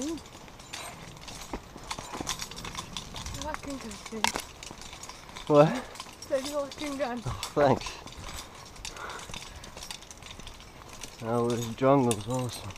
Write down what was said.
Ooh. Fucking country. What? Take your fucking gun. Oh, Thanks. Oh, this jungle's awesome.